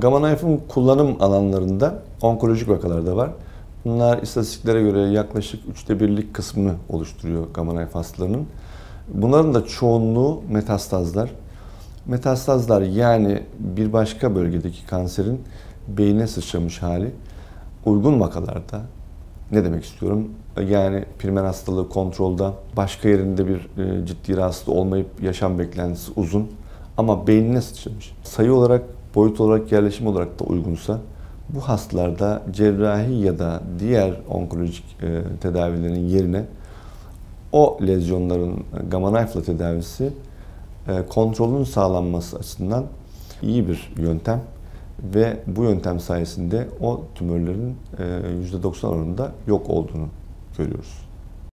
Gamma knife'ın kullanım alanlarında onkolojik vakalar da var. Bunlar istatistiklere göre yaklaşık üçte birlik kısmını oluşturuyor gamma knife hastalarının. Bunların da çoğunluğu metastazlar. Metastazlar yani bir başka bölgedeki kanserin beyine sıçramış hali uygun vakalarda ne demek istiyorum? Yani primer hastalığı kontrolda, başka yerinde bir e, ciddi rahatsızlık olmayıp yaşam beklentisi uzun ama beynine sıçramış. Sayı olarak, boyut olarak, yerleşim olarak da uygunsa bu hastalarda cerrahi ya da diğer onkolojik e, tedavilerin yerine o lezyonların gamma knife tedavisi e, kontrolün sağlanması açısından iyi bir yöntem ve bu yöntem sayesinde o tümörlerin %90 oranında yok olduğunu görüyoruz.